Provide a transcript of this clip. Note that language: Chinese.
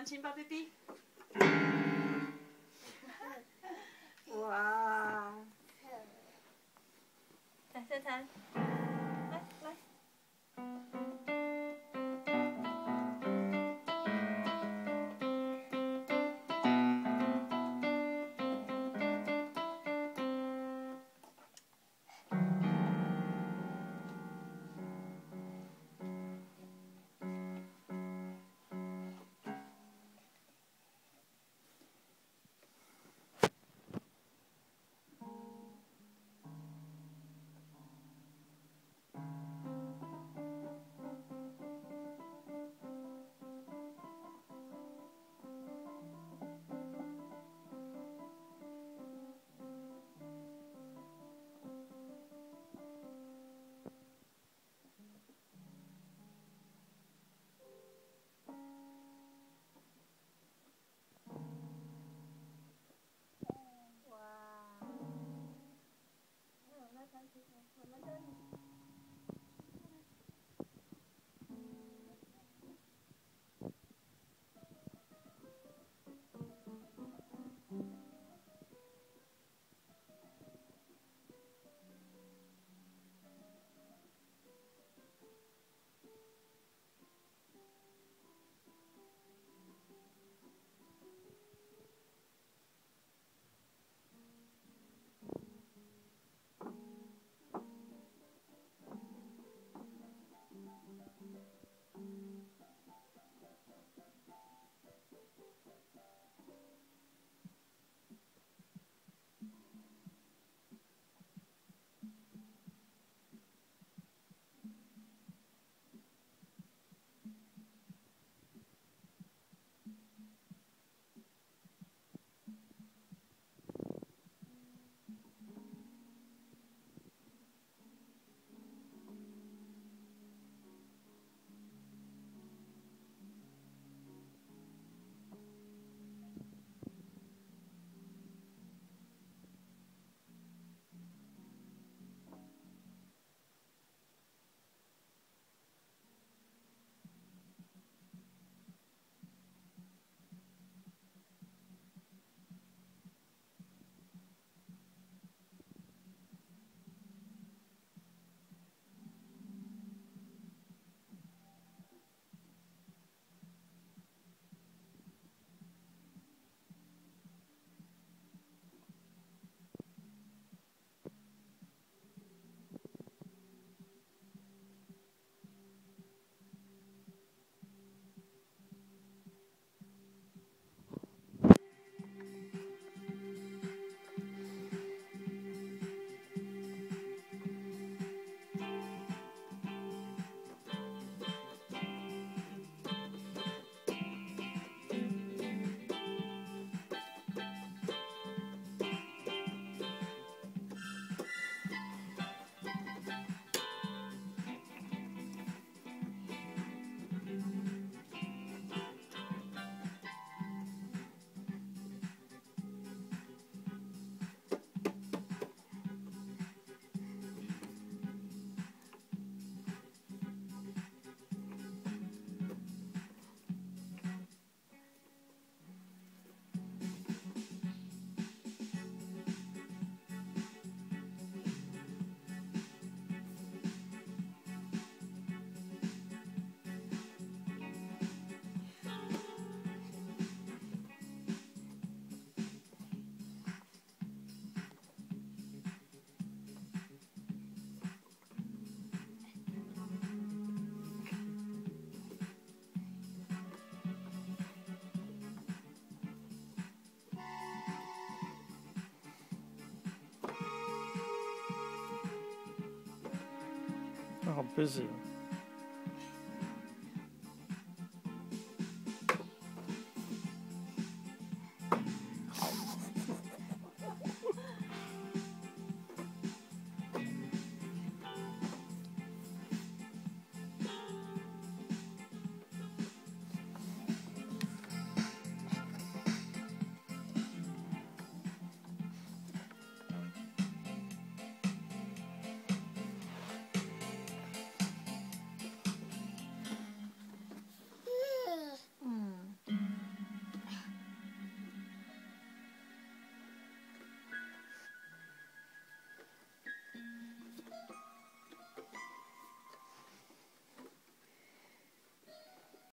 们亲吧，baby。哇！来，再谈。how busy.